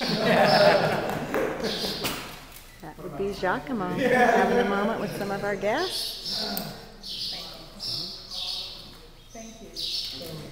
That would be Giacomo having a moment with some of our guests. Thank you.